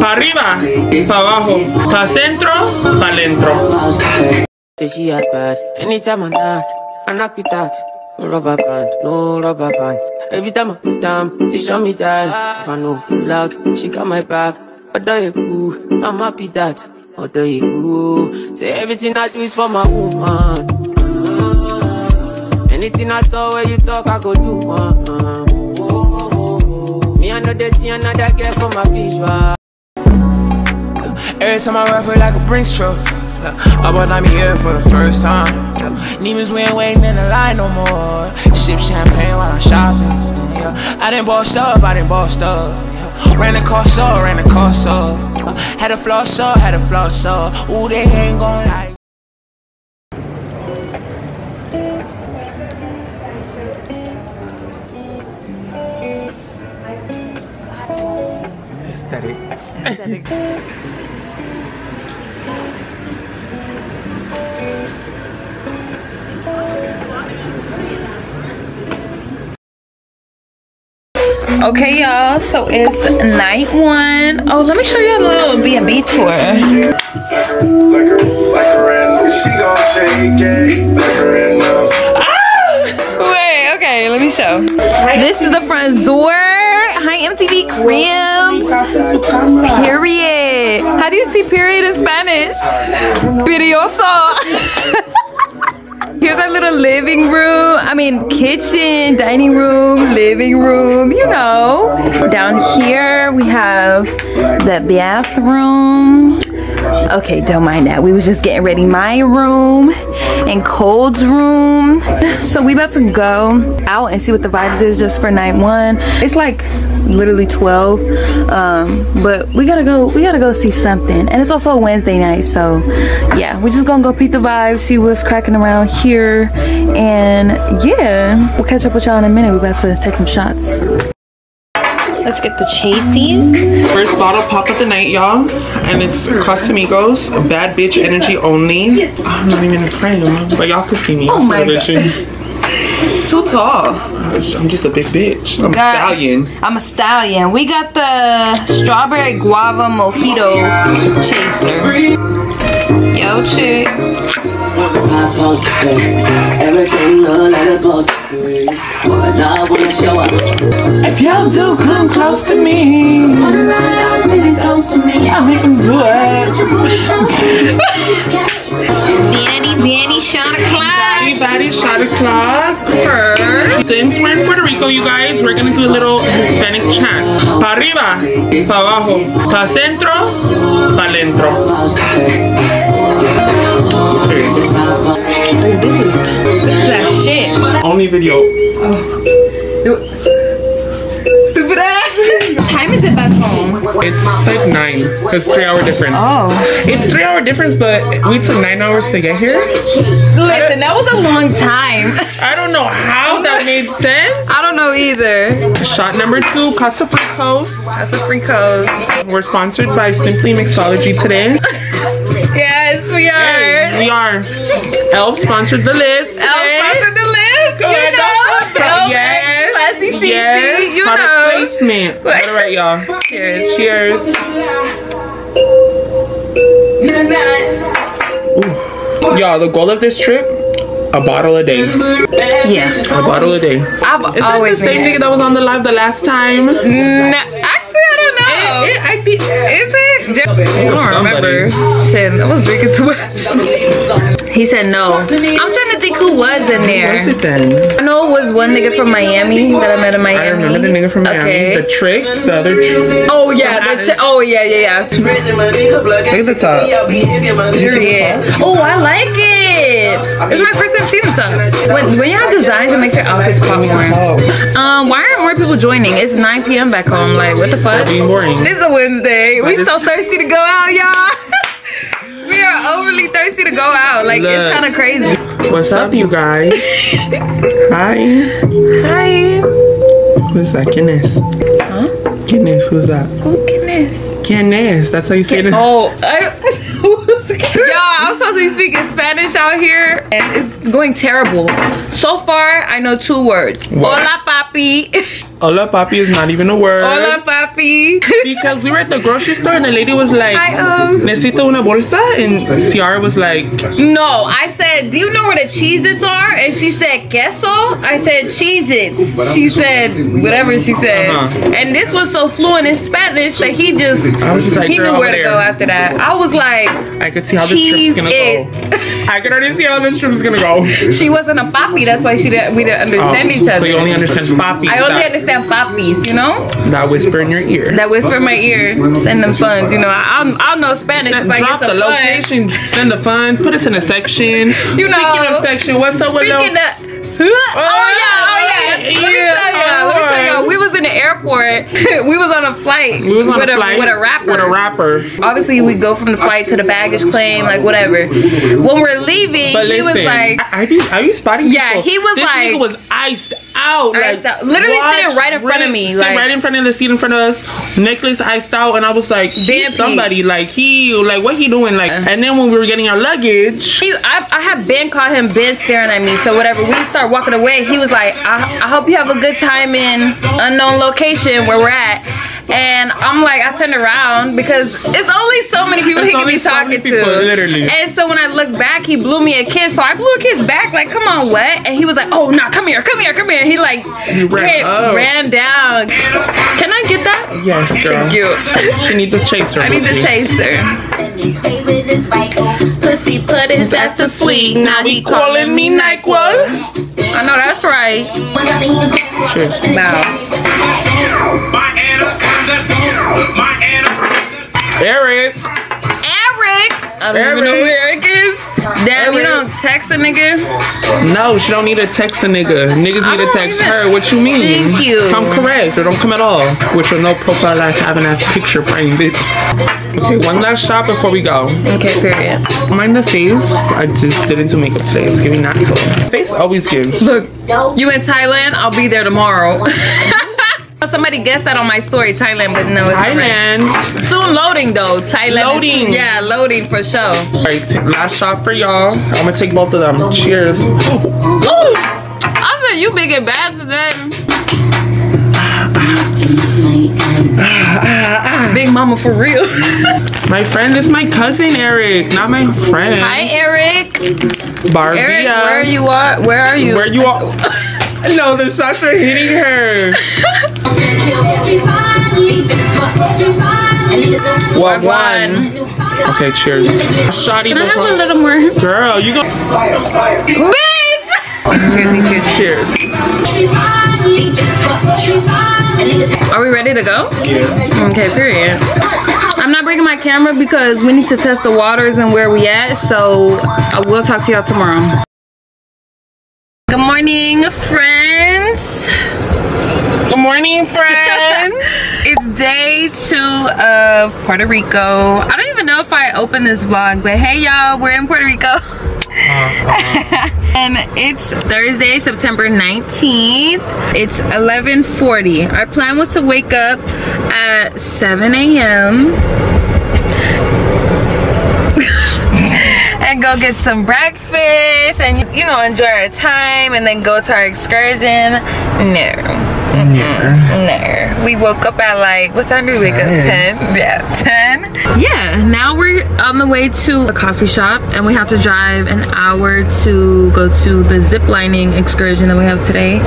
Pa arriba, pa abajo, pa centro, pa dentro. Say she had bad. Anytime I knock, I knock it out. No rubber band, no rubber band. Every time I put down, they show me that. If I know pull out, she got my back. Although you cool, I'm happy that. Although you cool, say everything I do is for my woman. Anything I talk, where you talk, I go do. Uh, Me, I know they see another girl for my visual. Every time I rap it like a Brinks truck. I bought me here for the first time. Demons, we ain't waiting in the line no more. Sip champagne while I'm shopping. Yeah. I done bossed up, I done bossed up. Yeah. Ran the cost up, ran the cost up. Had a floss up, had a floss up. Ooh, they ain't gon' like. Okay, y'all. So it's night one. Oh, let me show you a little B&B tour. Nose. Wait, okay, let me show. This is the front door. Hi, MTV Cribs. Period. How do you see period in Spanish? Perioso. Here's our little living room. I mean, kitchen, dining room, living room, you know. Down here, we have the bathroom. Okay, don't mind that. We was just getting ready my room and Cold's room. So we about to go out and see what the vibes is just for night one. It's like literally 12. Um, but we gotta go, we gotta go see something. And it's also a Wednesday night, so yeah, we're just gonna go peep the vibes, see what's cracking around here. And yeah, we'll catch up with y'all in a minute. We're about to take some shots. Let's get the chasies. First bottle pop of the night, y'all. And it's Casamigos, bad bitch energy only. I'm not even in frame, but y'all can see me. Oh my so God. Too tall. I'm just a big bitch. I'm a stallion. I'm a stallion. We got the strawberry guava mojito chaser. Yo, chick. Supposed to be. Everything look like it's supposed to be. But I wanna show up. If y'all do come close to me, I'll make them do it. Vanny, Vanny, shot o'clock. Everybody shot o'clock. Since we're in Puerto Rico, you guys, we're gonna do a little Hispanic chant. Pa arriba, pa abajo, pa centro, pa dentro. That shit. Only video. Stupid ass. What time is it back home? It's like nine. It's three hour difference. Oh. It's three hour difference, but we took nine hours to get here. Listen, that was a long time. I don't know how that made sense. I don't know either. Shot number two, Casa Fricos. That's a free code. We're sponsored by Simply Mixology today. We Hey, are. we are. Elf sponsored the list. Elf sponsored the list. Go you know. that. Elf Yes. Classy CC. Yes. You Product know. placement. All right, y'all. Cheers. Cheers. Y'all, the goal of this trip, a bottle a day. Yes. A bottle a day. I've Is that always the same nigga that was on the live the last time? Nah, actually, I don't know. It- it- I think Is it? I don't remember. Shit, I was drinking too much. He said no. I'm trying to think who was in there. it then? I know it was one nigga from Miami that I met in Miami. I remember the nigga from Miami. Okay. The trick, the other trick. Oh yeah, the oh yeah, yeah, yeah. Look at the top. Period. Oh, I like it. It's my first time seeing top. When when you have designs, it makes your outfits pop more. Um, why aren't more people joining? It's 9 p.m. back home. Like, what the fuck? Boring. This is a Wednesday. We so thirsty to go out, y'all. we are overly thirsty to go out. Like, Look. it's kind of crazy. What's up, you guys? Hi. Hi. Who's that? ¿Quién es? Huh? ¿Quién es? Who's that? Who's Guinness? ¿Quién es? That's how you say it. Oh, I, y'all, I'm supposed to be speaking Spanish out here, and it's going terrible. So far, I know two words. What? Hola, papi. Hola papi is not even a word. Hola, papi. Because we were at the grocery store and the lady was like, I, um, Necesito una bolsa? And Ciara was like, No, I said, do you know where the Cheez-Its are? And she said, queso? I said, Cheez-Its. She said, whatever she said. Uh-huh. And this was so fluent in Spanish that he just, just like, he knew where to there." go after that. I was like, I could see how this trip's gonna Cheese go. I could already see how this trip's gonna go. she wasn't a papi. That's why she didn't, we didn't understand each other. Oh, So you only understand papi. I only that, understand papis, you know? that whisper in your ear. That whisper in my ear, send them funds. You know, I'll, I'll know Spanish if I Drop get the some funds. location, send the funds, put us in a section. You know. Speaking of section, what's up with Speaking no? of, oh yeah, oh yeah. Let me tell you, let me tell you. We was in the airport. we was on a flight. We was on with a flight with a rapper. With a rapper. Obviously, we go from the flight to the baggage claim, like whatever. When we're leaving, But he was like, I, I be, are you spotting Yeah, people? he was this like- nigga was iced out. Like, out. Literally watch, sitting right in front of me, Sitting like- right in front of the seat in front of us. Necklace iced out. And I was like, he's somebody. Like, he, like, what he doing? Like, and then when we were getting our luggage, he, I, I have Ben caught him Ben staring at me. So whatever, we start walking away. He was like, I, I hope you have a good time in unknown location where we're at. And I'm like, I turned around because it's only so many people It's he can only be so many talking people, to. literally. And so when I look back, he blew me a kiss. So I blew a kiss back, like, come on, what? And he was like, oh, no, come here, come here, come here. He like He ran came- ran down. Can I get that? yes, girl. Thank you. She needs the chaser. I need the booty. chaser. Play with his right pussy, put his ass to sleep. Now he calling me NyQuil. I know that's right. My anaconda. Eric. Eric! I don't even know who Eric is. Damn, you don't text a nigga? No, she don't need to text a nigga. Niggas need to text even- her. What you mean? Thank you. Come correct or don't come at all. With your no profile ass having ass picture frame, bitch. Okay, one last shot before we go. Okay, period. Mind the face. I just didn't do makeup today. It's giving natural. Face always gives. Look, you in Thailand? I'll be there tomorrow. Somebody guessed that on my story, Thailand, but no, it's not right. Thailand. Soon loading though, Thailand. Loading. yeah, loading for sure. Alright, last shot for y'all. I'm gonna take both of them. Cheers. Ooh, I said you big and bad today. Big mama for real. My friend is my cousin Eric, not my friend. Hi, Eric. Barbia. Eric, where are you are? Where are you? Where you are? no, the shots are hitting her. What one? Okay, cheers. Shotty Can I have a little more? Girl, you go. Cheers, cheers. Cheers. Are we ready to go? Yeah. Okay, period. I'm not bringing my camera because we need to test the waters and where we at. So uh, I will talk to y'all tomorrow. Good morning, friends. Good morning, friends. It's day two of Puerto Rico. I don't even know if I opened this vlog, but hey y'all, we're in Puerto Rico. Uh-huh. and it's Thursday, September 19th. It's 11:40. Our plan was to wake up at 7 a.m. and go get some breakfast and you know enjoy our time and then go to our excursion. No. No. We woke up at like, what time did we wake up? 10? Yeah, 10. Yeah, now we're on the way to a coffee shop and we have to drive an hour to go to the zip lining excursion that we have today.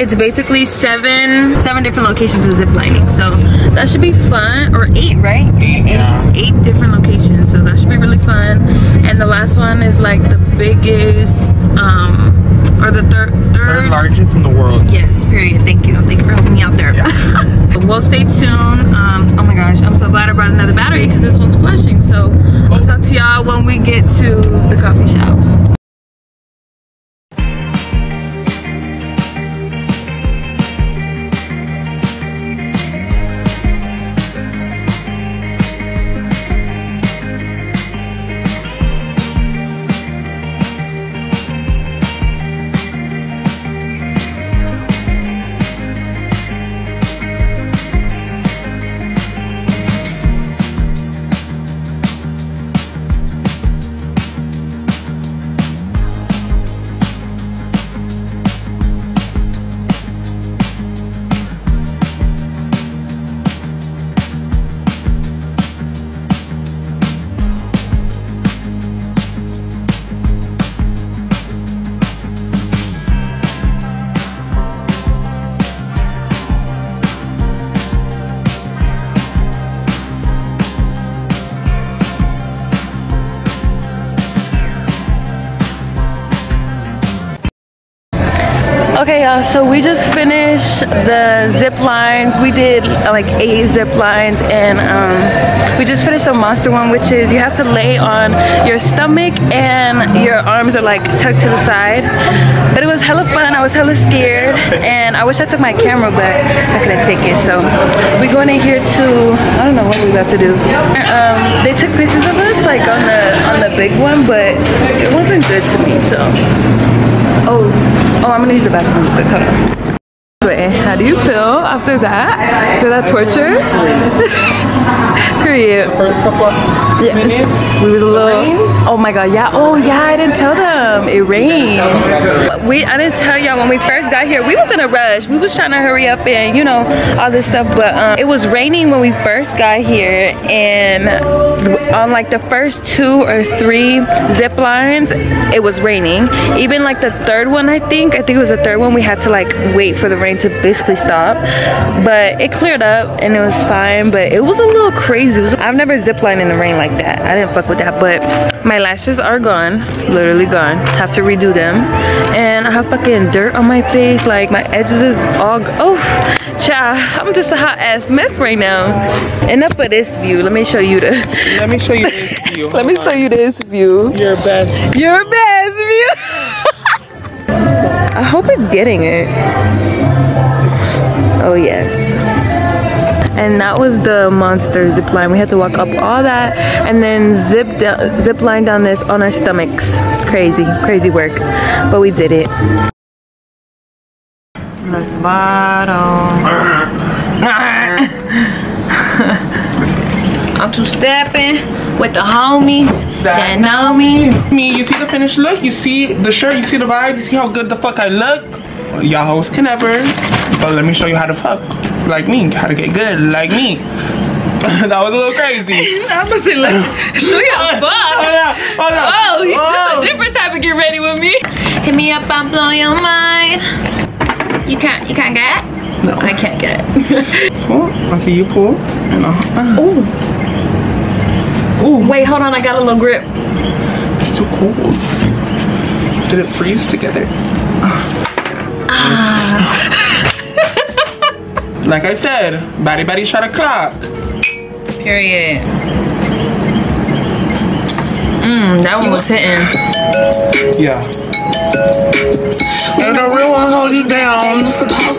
It's basically seven, seven different locations of zip lining. So that should be fun, or eight, right? Eight, yeah. Eight different locations. So that should be really fun. And the last one is like the biggest, um, or the third, Third largest in the world. Yes, period. Thank you. Thank you for helping me out there. we'll stay tuned. Um, oh my gosh, I'm so glad I brought another battery because this one's flashing. So I'll talk to y'all when we get to the coffee shop. Okay, y'all, so we just finished the zip lines. We did like eight zip lines, and um, we just finished the monster one, which is you have to lay on your stomach and your arms are like tucked to the side. But it was hella fun. I was hella scared, and I wish I took my camera, but I couldn't take it. So we're going in here to I don't know what we about to do. Um, they took pictures of us like on the on the big one, but it wasn't good to me. So. Oh, I'm gonna use the bathroom real quick. Wait, how do you feel after that? After that torture? Period. First couple of Yes. We was a little. Oh my god, yeah. Oh yeah, I didn't tell them. It rained. We I didn't tell y'all when we first got here. We was in a rush. We was trying to hurry up and you know all this stuff, but um, it was raining when we first got here, and on like the first two or three zip lines, it was raining. Even like the third one, I think. I think it was the third one. We had to like wait for the rain to basically stop, but it cleared up and it was fine. But it was a little crazy. Was, I've never zip lined in the rain like that. I didn't fuck with that, but my lashes are gone, literally gone. Have to redo them, and I have fucking dirt on my face. Like my edges is all. Oh, child, I'm just a hot ass mess right now. Enough of this view. Let me show you the. Let me show you this view. Let me show you this view. Your best. Your best view. I hope it's getting it. Oh yes. And that was the monster zip line. We had to walk up all that and then zip down, zip line down this on our stomachs. Crazy, crazy work, but we did it. Last bottom. I'm two stepping with the homies that know me. Me, you see the finished look? You see the shirt? You see the vibes? You see how good the fuck I look? Y'all hoes can never. But let me show you how to fuck like me. How to get good like me. that was a little crazy. I'm gonna say, like, show you how Hold fuck. on, hold on. Oh, this Oh. is a different type of get ready with me. Hit me up, I'm blowing your mind. You can't, you can't get? it? No. I can't get. it. Pull. see you pull. And uh, Ooh, ooh, wait, hold on, I got a little grip. it's too cold. Did it freeze together? Ah. like I said, body body shot o'clock. Period. Mmm, that one was hitting. Yeah. And the real one hold you down.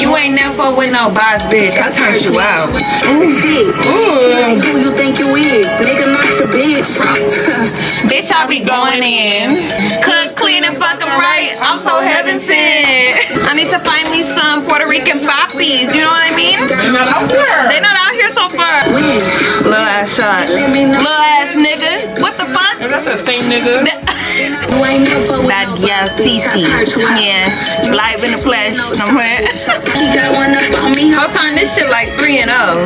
You ain't never with no boss, bitch. I turned you out. Ooh. Who you think you is? Nigga, not your bitch. Bitch, I be going in. Cook, clean, and fuck fuck 'em right. I'm so heaven sent. I need to find me some Puerto Rican poppies. You know what I mean? They're not out there. They not out here so far. When? Little ass shot. Let me. Little ass nigga. What the fuck? And that's the same nigga. You ain't never with no yeah, boss, bitch. I Cece. turned you out. Yeah, live in the flesh. Somewhere. He got one up on me. Whole time this shit like three and oh.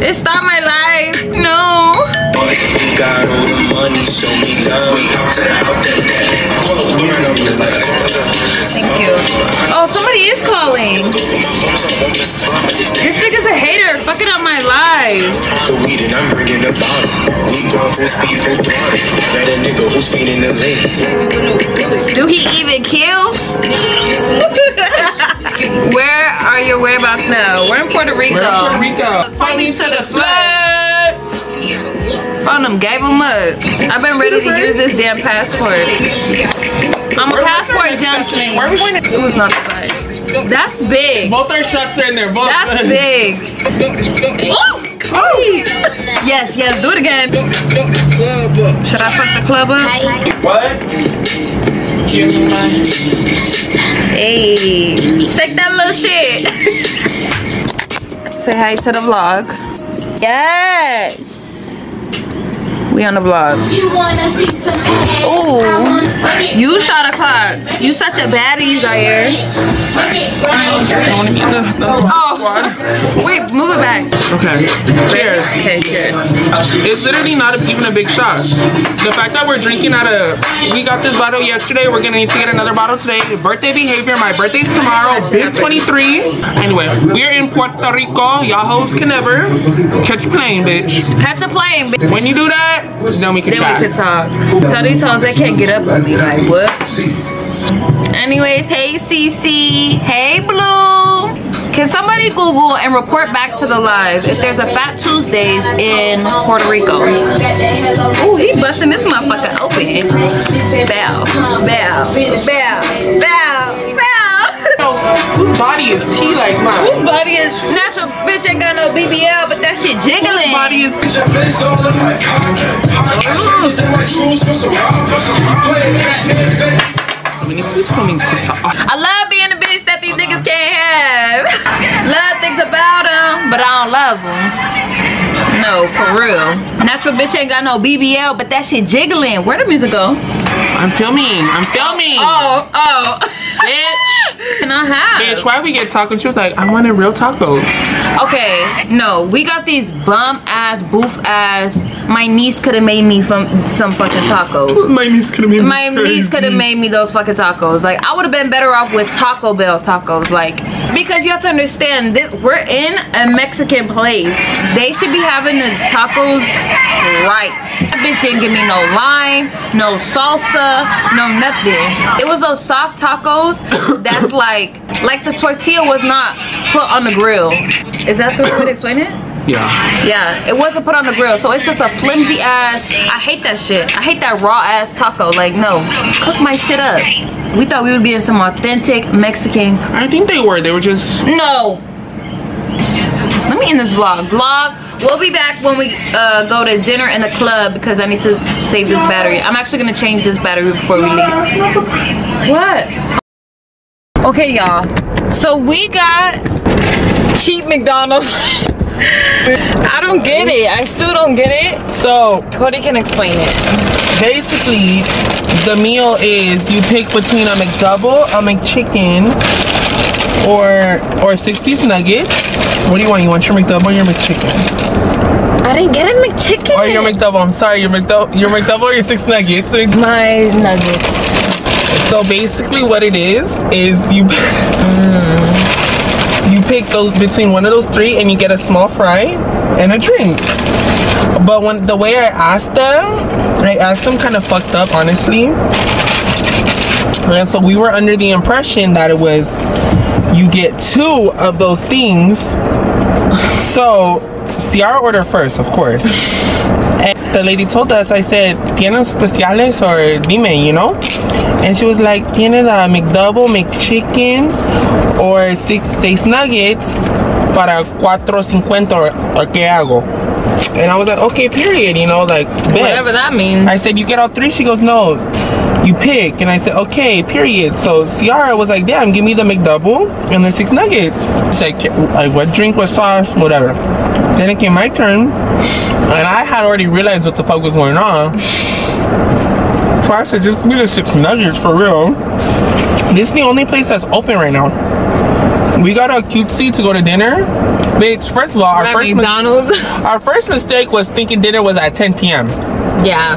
It start my life. No. Got all the money, show me love. To the out that Thank you. Oh, somebody is calling. This nigga's a hater, fucking up my life. The weed and I'm bringing the bottle. We going full speed, full throttle. Got a nigga who's feeding the lane. Do he even kill? Where are your whereabouts now? We're in Puerto Rico. We're in Puerto Rico. Point me to the slut. Found them, gave them up. I've been ready to use this damn passport. I'm a passport junkie. Where are we going to? It was not the butt. That's big. Both our shots are in there. Both. That's big. Oh, yes, yes, do it again. Should I fuck the club up? What? Hey, shake that little shit. Say hi to the vlog. Yes to we on the vlog. Ooh, you shot a clock. You such a baddie, Zaire. Oh, wait, move it back. Okay. Cheers. Okay, cheers. It's literally not a, even a big shot. The fact that we're drinking out of, we got this bottle yesterday. We're gonna need to get another bottle today. Birthday behavior. My birthday's tomorrow. Big 23. Anyway, we're in Puerto Rico. Y'all hoes can never catch a plane, bitch. Catch a plane, bitch. When you do that, then we can Then chat. we could talk. Tell these hoes they can't get up on me. Like, what? Anyways, hey Cece. Hey Blue. Can somebody Google and report back to the live if there's a Fat Tuesdays in Puerto Rico? Ooh, he busting this motherfucker open. Bow, bow, bow, bow. Whose body is tea like mine? Whose body is natural? Bitch ain't got no BBL, but that shit jiggling. Whose body is I mean, if we filming TikTok, I love being a bitch that these niggas can't have. Love things about them, but I don't love them. No, for real. Natural bitch ain't got no BBL, but that shit jiggling. Where the music go? I'm filming. I'm filming. Oh, oh. bitch. Can I have? Bitch, why we get tacos? She was like, I wanted real tacos. Okay, no, we got these bum ass, boof ass. My niece could have made me from some fucking tacos. My niece could have made My niece could have made me those fucking tacos. Like I would have been better off with Taco Bell tacos. Like because you have to understand this we're in a Mexican place. They should be having the tacos right. That bitch didn't give me no lime, no salsa, no nothing. It was those soft tacos that's like like the tortilla was not put on the grill. Is that the way to explain it? Yeah. Yeah, it wasn't put on the grill, so it's just a flimsy ass. I hate that shit. I hate that raw ass taco. Like, no, cook my shit up. We thought we was getting some authentic Mexican. I think they were. They were just. No. Me end this vlog. Vlog. We'll be back when we uh, go to dinner in the club because I need to save this battery. I'm actually gonna change this battery before we leave. What? Okay, y'all. So we got cheap McDonald's. I don't get it. I still don't get it. So Cody can explain it. basically, the meal is you pick between a McDouble, a McChicken, or or six piece nugget. What do you want? You want your McDouble or your McChicken? I didn't get a McChicken. Or your McDouble? I'm sorry, your McDouble, your McDouble or your six nuggets. My nuggets. So basically, what it is is you you pick those between one of those three, and you get a small fry and a drink. But when the way I asked them, I asked them kind of fucked up, honestly. And so we were under the impression that it was you get two of those things. So Ciara ordered first, of course. And the lady told us, I said, ¿Tienen especiales or dime, you know? And she was like, ¿Tiene la McDouble, McChicken, or six, seis nuggets para 4.50 or, or qué hago? And I was like, okay, period, you know, like. Whatever that means. I said, you get all three? She goes, no, you pick. And I said, okay, period. So Ciara was like, damn, give me the McDouble and the six nuggets. She's like, like what drink, what sauce, whatever. Then it came my turn, and I had already realized what the fuck was going on. So I said, just give me the six nuggets for real. This is the only place that's open right now. We got a cutesy to go to dinner. Bitch, first of all, our At first, McDonald's. our first mistake was thinking dinner was at 10 p.m. yeah.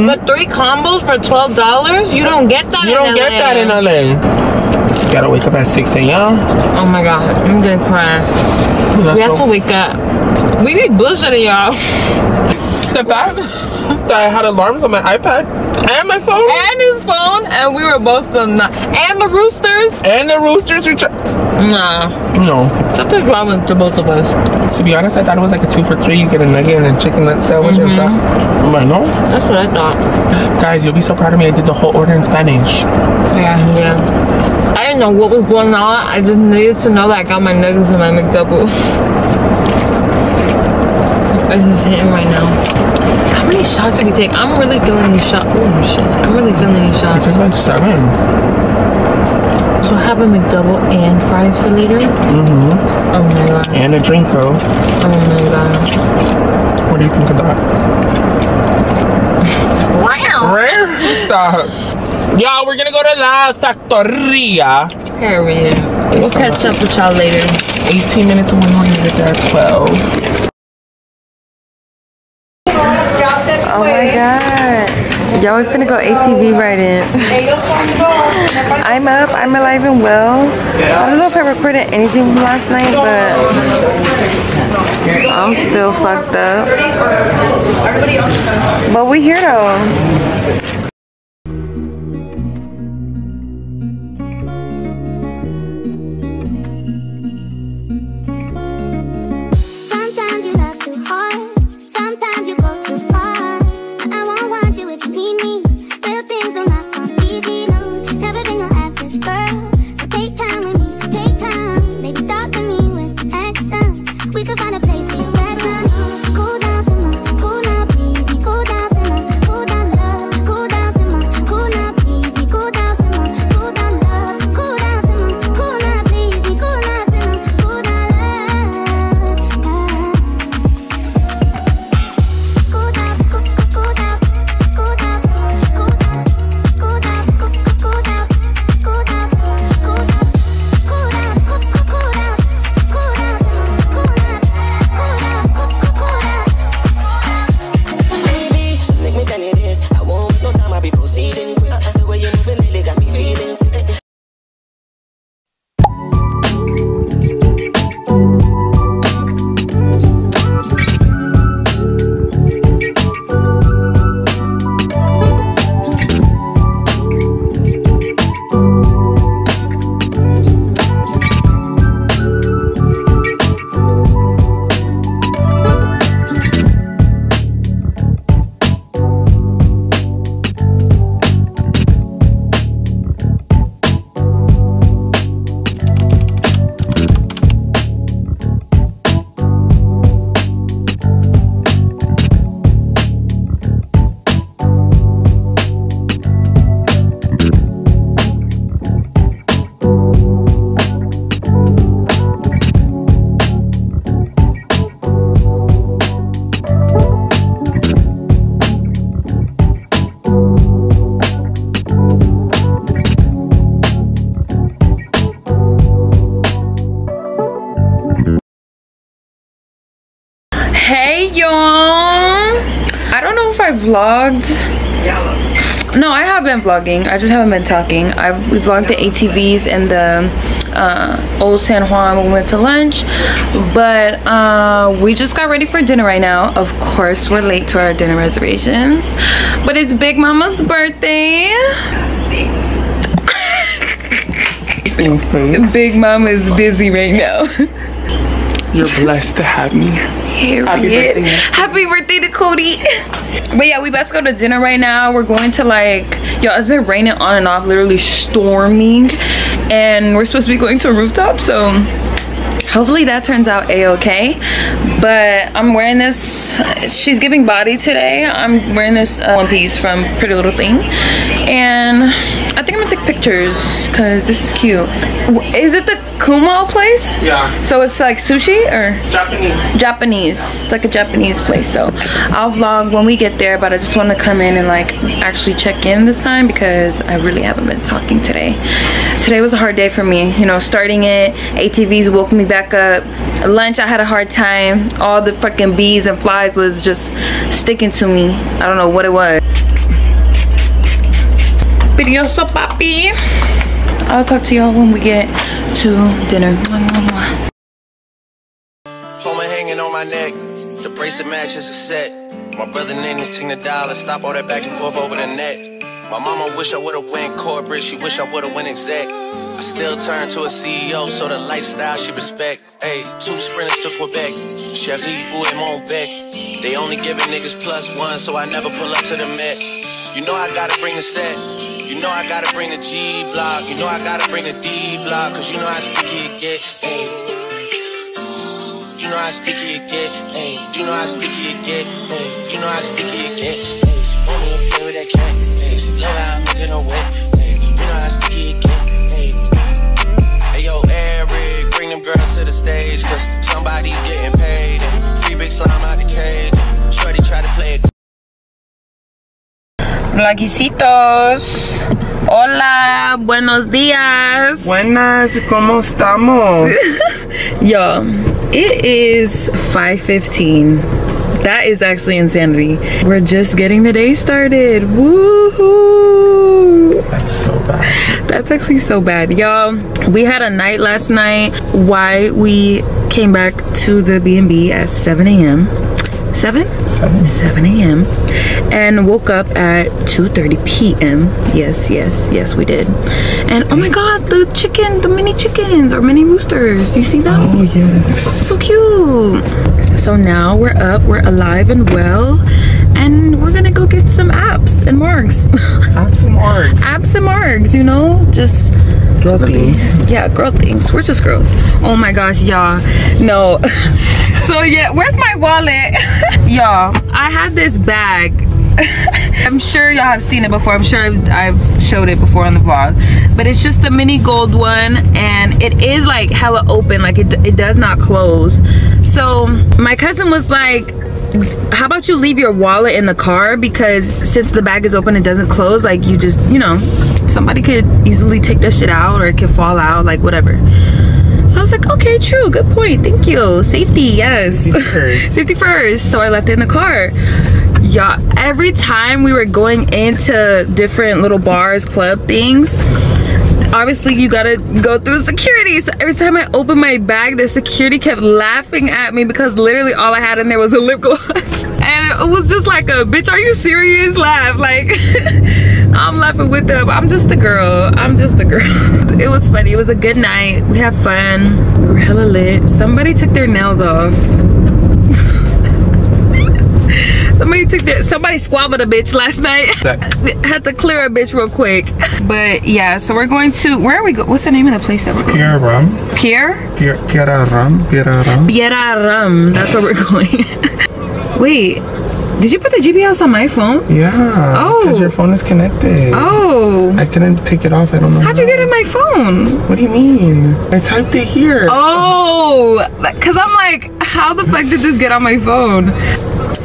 Mm-hmm. But three combos for twelve dollars? You don't get that. You don't in get LA. that in LA. Gotta wake up at 6 a.m. Oh my god, I'm gonna cry. We have to wake up. We be bullshitting y'all. The fact that I had alarms on my iPad and my phone And his phone, and we were both still not. And the roosters. and the roosters were. Nah. no. Something's wrong with the both of us. To be honest, I thought it was like a two for three. You get a nugget and a chicken nut sandwich and mm-hmm. stuff. But no. That's what I thought. Guys, you'll be so proud of me. I did the whole order in Spanish. Yeah, yeah. I didn't know what was going on. I just needed to know that I got my nuggets and my McDouble. This is hitting right now. How many shots did we take? I'm really feeling these shots. Oh shit. I'm really feeling these I shots. took like seven. So I have a McDouble and fries for later. Mm-hmm. Oh my god. And a drinko. Oh my god. What do you think of that? Wow. Rare? Stop. Y'all, we're gonna go to La Factoria. Period. We'll catch up with y'all later. 18 minutes and we're gonna get there at 12. Oh my god. Y'all, we finna go ATV riding. I'm up, I'm alive and well. I don't know if I recorded anything from last night, but I'm still fucked up. But we here though. I vlogged. No, I have been vlogging. I just haven't been talking. I we vlogged the ATVs and the uh, old San Juan when we went to lunch, but uh, we just got ready for dinner right now. Of course, we're late to our dinner reservations, but it's Big Mama's birthday. Big Mama is busy right now. You're blessed to have me. Period. Happy birthday, Happy birthday to Cody. But yeah, we about to go to dinner right now. We're going to like, yo, it's been raining on and off, literally storming. And we're supposed to be going to a rooftop, so hopefully that turns out a-okay. But I'm wearing this, she's giving body today. I'm wearing this uh, one piece from Pretty Little Thing. And I think I'm gonna take pictures because this is cute. Is it the Kumo place? Yeah. So it's like sushi or? Japanese. Japanese. It's like a Japanese place. So I'll vlog when we get there, but I just want to come in and like actually check in this time because I really haven't been talking today. Today was a hard day for me. You know, starting it, ATVs woke me back up. Lunch, I had a hard time. All the fucking bees and flies was just sticking to me. I don't know what it was. Vidioso papi. I'll talk to y'all when we get to dinner. Mwah. Hanging on my neck. The bracelet matches a set. My brother name is Tina Dollar. Stop all that back and forth over the net. My mama wish I would've went corporate. She wish I would've went exec. I still turn to a CEO, so the lifestyle she respect. Hey, two sprinters to Quebec. Cherie ou et mon bec. They only giving niggas plus one, so I never pull up to the Met. You know I gotta bring the set. You know I gotta bring the G block. You know I gotta bring the D block. Cause you know how sticky it get. Hey. You know how sticky it get, ayy. You know how sticky it get, ayy. You know how sticky it get, ayy. She want me to play with that cat, ayy. She love how I'm making her wet. You know how sticky it get, ayy. Hey yo, Eric, bring them girls to the stage, cause somebody's getting paid. And free big slime out the cage. Blaguicitos. Hola, buenos días. Buenas, ¿cómo estamos? Yo, it is 5.15. That is actually insanity. We're just getting the day started. Woohoo! That's so bad. That's actually so bad. Y'all, we had a night last night. Why we came back to the B&B at 7 a.m. 7? Seven. 7 a.m. and woke up at 2:30 p.m. Yes, yes, yes, we did. And oh my mm-hmm. god, the chicken, the mini chickens or mini roosters. You see them? Oh, yes. So cute. So now we're up, we're alive and well, and we're gonna go get some apps and margs. Have some words. apps and margs, you know? Just Girl things. yeah, girl things. We're just girls. Oh my gosh, y'all. No. so yeah, where's my wallet? y'all, I have this bag. I'm sure y'all have seen it before. I'm sure I've, I've showed it before on the vlog. But it's just the mini gold one and it is like hella open. Like it, it does not close. So my cousin was like, how about you leave your wallet in the car? Because since the bag is open it doesn't close like you just you know somebody could easily take that shit out or it could fall out like whatever. So i was like okay true good point thank you. Safety yes. Safety first. safety first. So i left it in the car. Yeah every time we were going into different little bars club things obviously you gotta go through security. So every time i opened my bag the security kept laughing at me because literally all i had in there was a lip gloss. And it was just like a bitch are you serious? laugh. Like i'm laughing with them. I'm just a girl. I'm just a girl. It was funny. It was a good night. We had fun. We were hella lit. Somebody took their nails off Somebody took that. Somebody squabbled a bitch last night. Had to clear a bitch real quick. But yeah, so we're going to. Where are we go? What's the name of the place that we're going? Pierre Rum. Pierre. Pierre, Pierre Rum. Pierre Rum. Piera Rum. That's where we're going. Wait, did you put the GPS on my phone? Yeah. Oh. Because your phone is connected. Oh, I couldn't take it off. I don't know. how'd you get in my phone? What do you mean? I typed it here. Oh, cause I'm like, how the fuck did this get on my phone?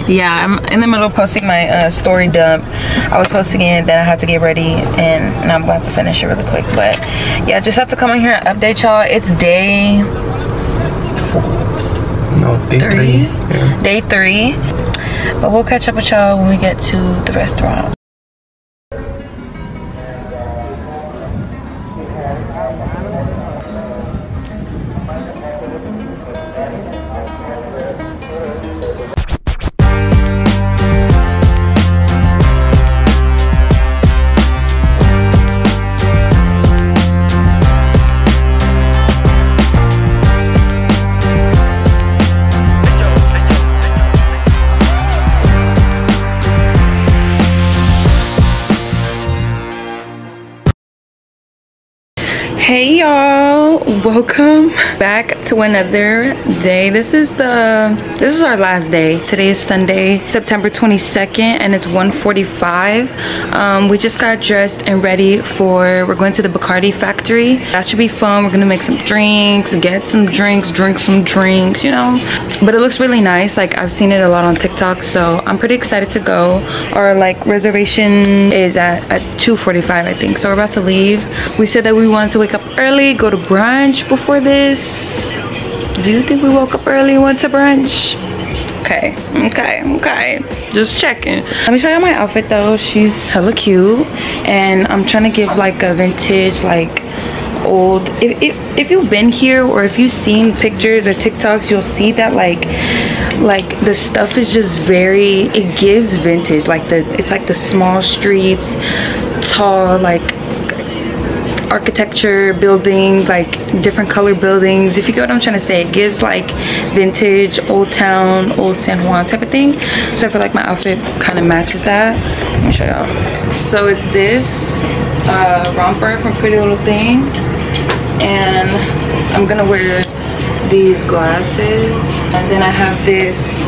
Yeah, I'm in the middle of posting my uh, story dump. I was posting it, then I had to get ready, and, and I'm about to finish it really quick. But yeah, I just have to come in here and update y'all. It's day No, day Three? three. Yeah. day three. But we'll catch up with y'all when we get to the restaurant. Welcome back to another day. This is the this is our last day. Today is sunday september 22nd and it's 1:45. um, we just got dressed and ready for we're going to the bacardi factory. That should be fun. We're gonna make some drinks get some drinks drink some drinks you know but it looks really nice. Like i've seen it a lot on tiktok so i'm pretty excited to go. Our like reservation is at at 2:45, i think. So we're about to leave. We said that we wanted to wake up early go to brunch before this. Do you think we woke up early went to brunch? Okay okay okay. Just checking. Let me show you my outfit though. She's hella cute. And i'm trying to give like a vintage like old. If, if, if you've been here or if you've seen pictures or tiktoks you'll see that like like the stuff is just very it gives vintage. Like the it's like the small streets tall like architecture buildings like different color buildings. If you get what i'm trying to say it gives like vintage old town old san juan type of thing. So i feel like my outfit kind of matches that. Let me show y'all. So it's this uh romper from pretty little thing and i'm gonna wear these glasses. And then i have this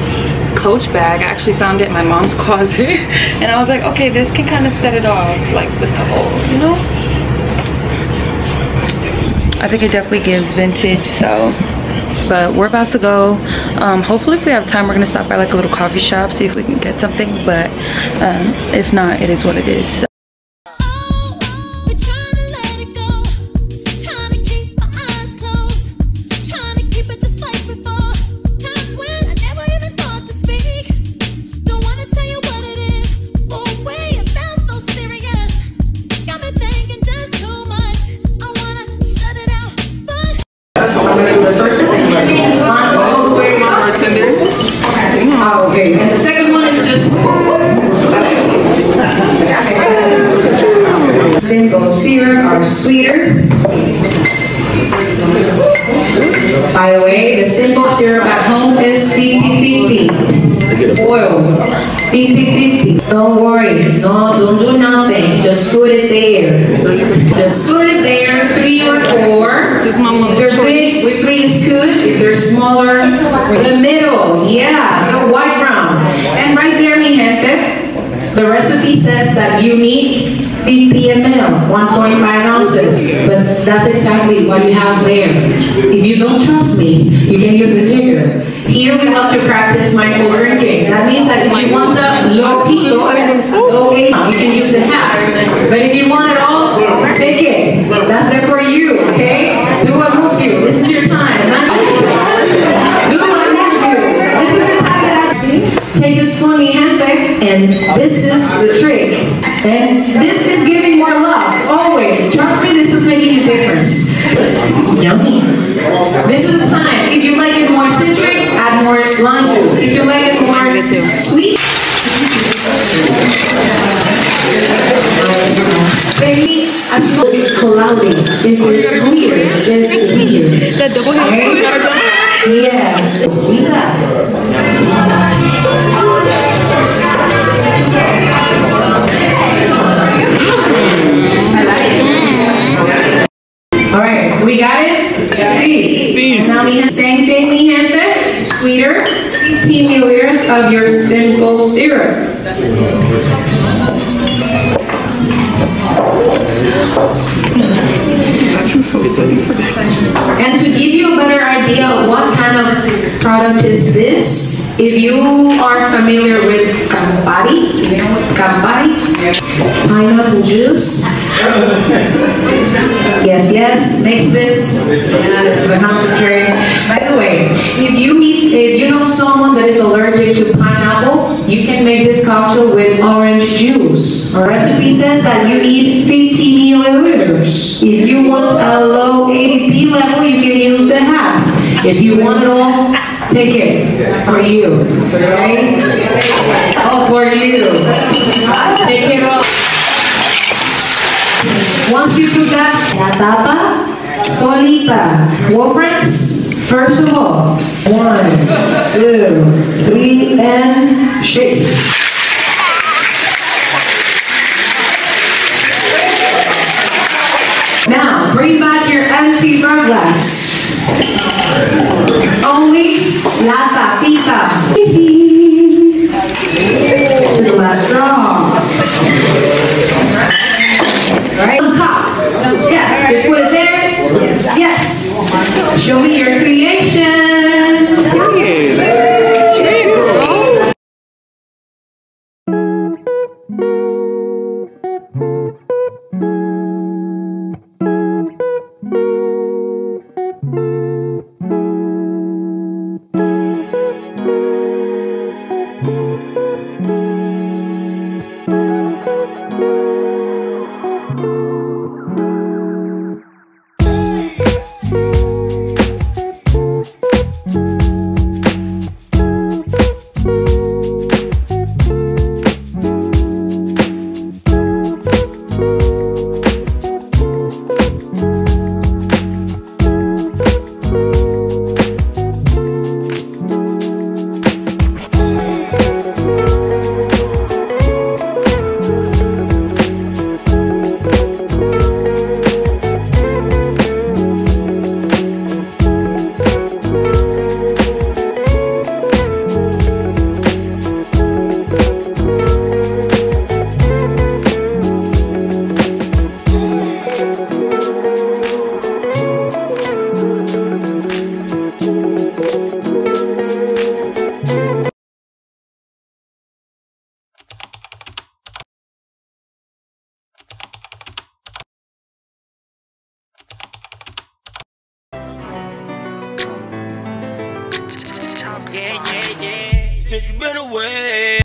coach bag. I actually found it in my mom's closet. And i was like okay this can kind of set it off like with the whole you know? I think it definitely gives vintage so. But we're about to go. Um, hopefully if we have time we're gonna stop by like a little coffee shop see if we can get something. But um, if not it is what it is so they're big, which three is good. If they're smaller, the middle, yeah, the white brown. And right there, mi gente, the recipe says that you need 50 ml, 1.5 ounces, but that's exactly what you have there. If you don't trust me, you can use the jigger. Here we love to practice mindful drinking. That means that if you want a low pito, low you can use a half. But if you want it all, take it. That's it for you, okay? Do what moves you. This is your time. Do what moves you. This is the time that I take this mi gente, and this is the trick. And this is giving more love, always. Trust me, this is making a difference. Yummy. This is the time. If you like more lime juice. If you like it more sweet, Baby, a smoke cloudy. If it's weird, it's weird. Yes. If you want it all, take it for you. Okay? All for you. Take it all. Once you do that, la tapa, solita. Friends, first of all, one, two, three, and shake. Now, bring back your empty bar glass. Only la last. Right top. Yeah, just put it there. Yes, yes. Show me your creation.